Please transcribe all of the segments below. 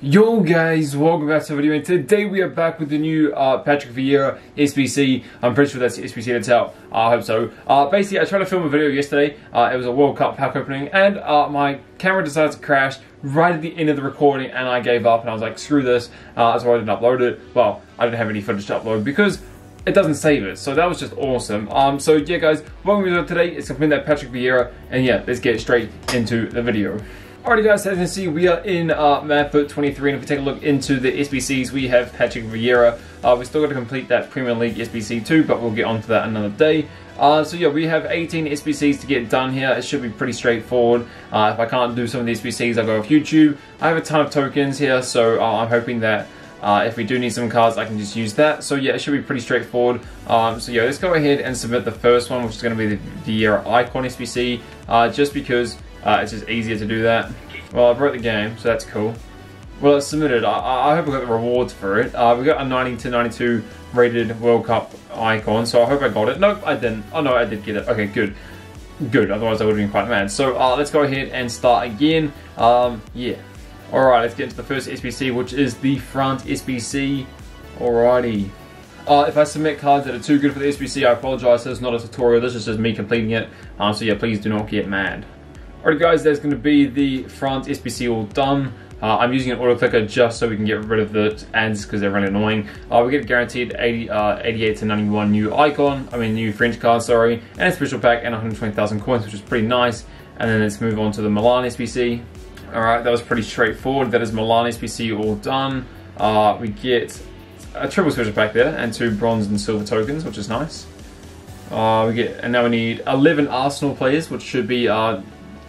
Yo guys, welcome back to the video and today we are back with the new uh, Patrick Vieira SBC. I'm pretty sure that's SBC that's out. I hope so. Uh, basically, I tried to film a video yesterday. Uh, it was a World Cup pack opening and uh, my camera decided to crash right at the end of the recording and I gave up and I was like, screw this. Uh, so I didn't upload it. Well, I didn't have any footage to upload because it doesn't save it. So that was just awesome. Um, so yeah guys, welcome to today. It's something that Patrick Vieira and yeah, let's get straight into the video. Alrighty guys, as you can see, we are in uh, MadFUT 23, and if we take a look into the SBCs, we have Patrick Vieira. Uh, we've still got to complete that Premier League SBC too, but we'll get onto that another day. Uh, so yeah, we have 18 SBCs to get done here. It should be pretty straightforward. Uh, if I can't do some of the SBCs, I'll go off YouTube. I have a ton of tokens here, so uh, I'm hoping that uh, if we do need some cards, I can just use that. So yeah, it should be pretty straightforward. Um, so yeah, let's go ahead and submit the first one, which is going to be the Vieira Icon SBC, uh, just because uh, it's just easier to do that. Well, I broke the game, so that's cool. Well, it's submitted. I, I hope I got the rewards for it. Uh, we got a 90 to 92 rated World Cup icon, so I hope I got it. Nope, I didn't. Oh no, I did get it. Okay, good. Good, otherwise I would have been quite mad. So uh, let's go ahead and start again. Um, yeah. Alright, let's get into the first SBC, which is the front SBC. Alrighty. Uh, if I submit cards that are too good for the SBC, I apologize. This is not a tutorial. This is just me completing it. Um, so yeah, please do not get mad. Alright guys, there's going to be the front SBC all done. Uh, I'm using an auto clicker just so we can get rid of the ads because they're really annoying. Uh, we get guaranteed 80, uh, 88 to 91 new icon, I mean new French card, sorry, and a special pack and 120,000 coins, which is pretty nice. And then let's move on to the Milan SBC. Alright, that was pretty straightforward. That is Milan SBC all done. Uh, we get a triple special pack there and two bronze and silver tokens, which is nice. Uh, we get, and now we need 11 Arsenal players, which should be uh,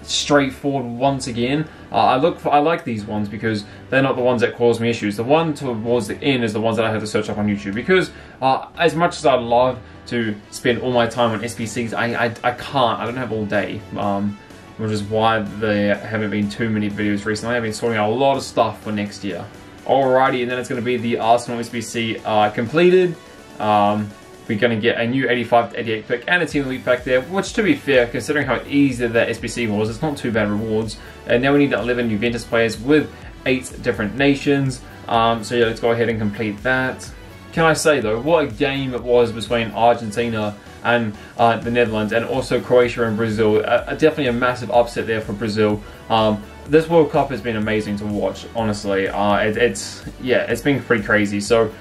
straightforward once again. Uh, I look for, I like these ones because they're not the ones that cause me issues. The one towards the end is the ones that I have to search up on YouTube because uh, as much as I'd love to spend all my time on SBCs, I, I, I can't. I don't have all day. Um, which is why there haven't been too many videos recently. I've been sorting out a lot of stuff for next year. Alrighty, and then it's going to be the Arsenal SBC uh, completed. Um, we're going to get a new 85 to 88 pick and a team elite pack there, which to be fair, considering how easy that SBC was, it's not too bad rewards. And now we need 11 Juventus players with 8 different nations. Um, so yeah, let's go ahead and complete that. Can I say though, what a game it was between Argentina and uh, the Netherlands, and also Croatia and Brazil. Uh, definitely a massive upset there for Brazil. Um, this World Cup has been amazing to watch, honestly. Uh, it, it's yeah, it's been pretty crazy. So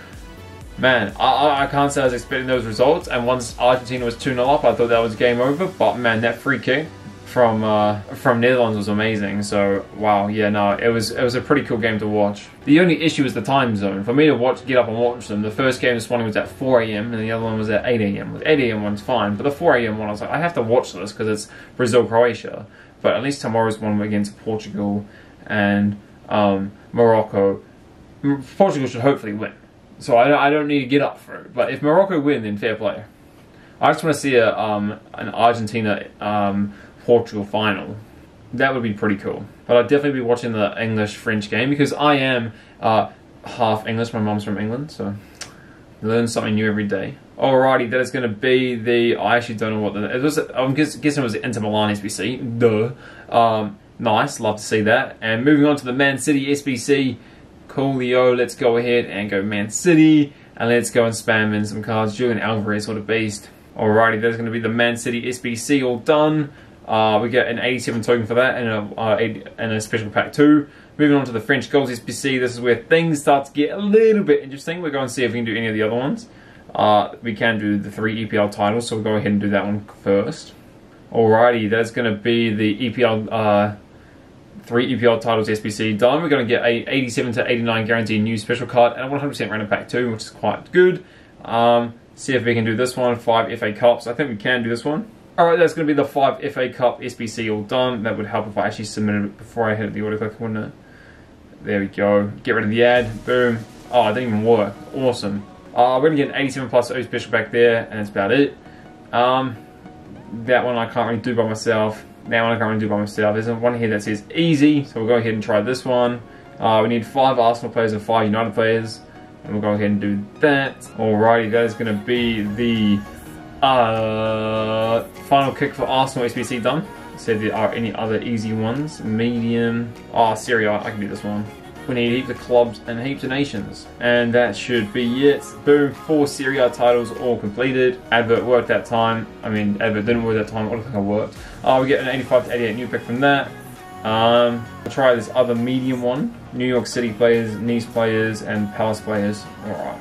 man, I, I can't say I was expecting those results. And once Argentina was 2 0 up, I thought that was game over. But man, that free kick from uh, from Netherlands was amazing. So wow, yeah, no, it was it was a pretty cool game to watch. The only issue is the time zone. For me to watch, get up and watch them, the first game this morning was at 4 a.m. and the other one was at 8 a.m. The 8 a.m. one's fine, but the 4 a.m. one, I was like, I have to watch this because it's Brazil Croatia. But at least tomorrow's one against Portugal and um, Morocco. Portugal should hopefully win. So I, I don't need to get up for it. But if Morocco win, then fair play. I just want to see a um, an Argentina um, Portugal final. That would be pretty cool. But I'd definitely be watching the English French game because I am uh, half English. My mom's from England, so learn something new every day. Alrighty, that is going to be the. I actually don't know what the. It was. I'm guessing it was Inter Milan SBC. Duh. Um, nice, love to see that. And moving on to the Man City SBC. Coolio, let's go ahead and go Man City. And let's go and spam in some cards. Julian Alvarez, what a beast. Alrighty, there's going to be the Man City SBC all done. Uh, we get an 87 token for that and a, uh, and a special pack too. Moving on to the French Goals SBC, this is where things start to get a little bit interesting. We're going to see if we can do any of the other ones. Uh, we can do the three EPL titles, so we'll go ahead and do that one first. Alrighty, that's going to be the EPL uh, three EPL titles SBC done. We're going to get a 87 to 89 guaranteed new special card and a 100% random pack too, which is quite good. Um, see if we can do this one. Five FA Cups. I think we can do this one. Alright, that's going to be the five FA Cup SBC all done. That would help if I actually submitted it before I hit the auto click, wouldn't it? There we go. Get rid of the ad. Boom. Oh, it didn't even work. Awesome. Uh, we're going to get an 87 plus O special back there, and that's about it. Um, that one I can't really do by myself. That one I can't really do by myself. There's one here that says easy, so we'll go ahead and try this one. Uh, we need five Arsenal players and five United players. And we'll go ahead and do that. Alrighty, that is going to be the uh, final kick for Arsenal SBC done. So if there are any other easy ones. Medium. Oh, Serie I can do this one. We need heaps of clubs and heaps of nations. And that should be it. Boom, four Serie A titles all completed. Advert worked that time. I mean, advert didn't work that time. I don't think it worked. Uh, we get an 85 to 88 new pick from that. Um, I'll try this other medium one. New York City players, Nice players, and Palace players. Alright.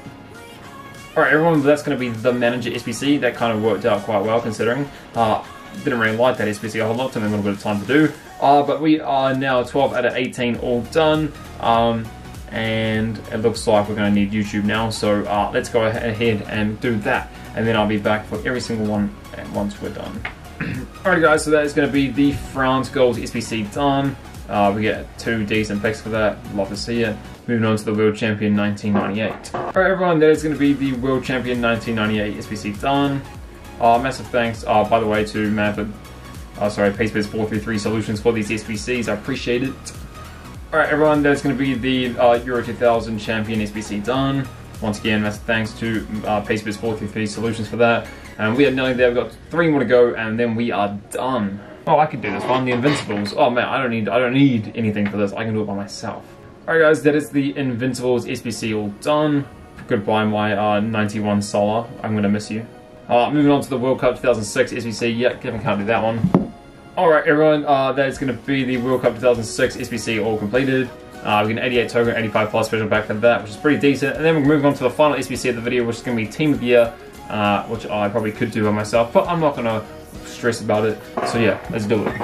Alright everyone, that's going to be the manager SBC. That kind of worked out quite well considering. Uh, didn't really like that SBC a whole lot, took me a little bit of time to do. Uh, but we are now 12 out of 18 all done. Um, and it looks like we're going to need YouTube now. So uh, let's go ahead and do that. And then I'll be back for every single one once we're done. Alright guys, so that is going to be the France Goals SBC done. Uh, we get two decent picks for that. Love to see it. Moving on to the World Champion 1998. Alright everyone, that is going to be the World Champion 1998 SBC done. Uh, massive thanks, uh, by the way, to Maverick, uh, sorry, PaceBiz433 Solutions for these SBCs. I appreciate it. Alright everyone, that's going to be the uh, Euro 2000 Champion SBC done. Once again, massive thanks to uh, PaceBiz433 Solutions for that. And we are nearly there. We've got three more to go, and then we are done. Oh, I can do this one. The Invincibles. Oh man, I don't need I don't need anything for this. I can do it by myself. Alright guys, that is the Invincibles SBC all done. Goodbye my uh, 91 Solar. I'm gonna miss you. Uh, moving on to the World Cup 2006 SBC. Yeah, Kevin can't do that one. Alright everyone, uh, that is going to be the World Cup 2006 SBC all completed. Uh, we get an 88 token, 85 plus special back for that, which is pretty decent. And then we're moving on to the final SBC of the video, which is going to be Team of the Year, uh, which I probably could do by myself, but I'm not going to stress about it. So yeah, let's do it.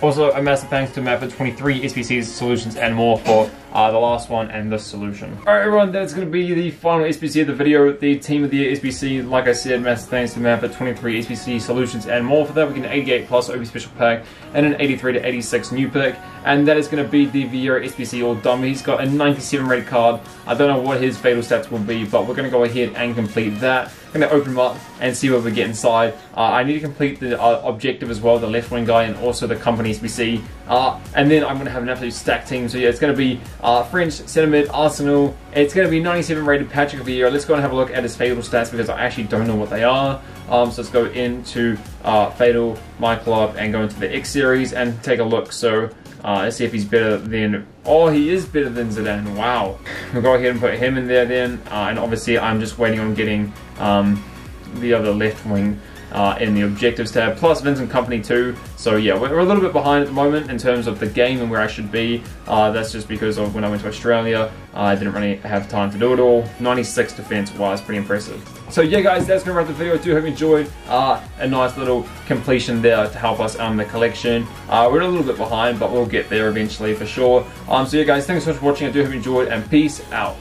Also, a massive thanks to MadFUT 23 SBCs, solutions, and more for uh, the last one and this solution. Alright everyone, that's going to be the final SBC of the video, the Team of the SBC. Like I said, massive thanks to MadFUT 23 SBC, solutions, and more. For that, we get an 88 plus OB special pack and an 83 to 86 new pick. And that is going to be the Vieira SBC all done. He's got a 97 rated card. I don't know what his fatal stats will be, but we're going to go ahead and complete that. I'm going to open them up and see what we get inside. Uh, I need to complete the uh, objective as well, the left wing guy, and also the Kompany SBC. Uh, and then I'm going to have an absolute stack team. So yeah, it's going to be uh, French, Centre Arsenal. It's going to be 97 rated Patrick Vieira. Let's go and have a look at his fatal stats because I actually don't know what they are. Um, so let's go into uh, Fatal, My Club, and go into the X Series and take a look. So uh, let's see if he's better than... Oh, he is better than Zidane. Wow. We'll go ahead and put him in there then. Uh, and obviously, I'm just waiting on getting um, the other left wing uh, in the objectives tab, plus Vincent Kompany too. So yeah, we're a little bit behind at the moment in terms of the game and where I should be. Uh, that's just because of when I went to Australia, uh, I didn't really have time to do it all. 96 defense was pretty impressive. So yeah guys, that's to wrap the video. I do hope you enjoyed uh, a nice little completion there to help us on the collection. Uh, we're a little bit behind, but we'll get there eventually for sure. Um, so yeah guys, thanks so much for watching. I do hope you enjoyed and peace out.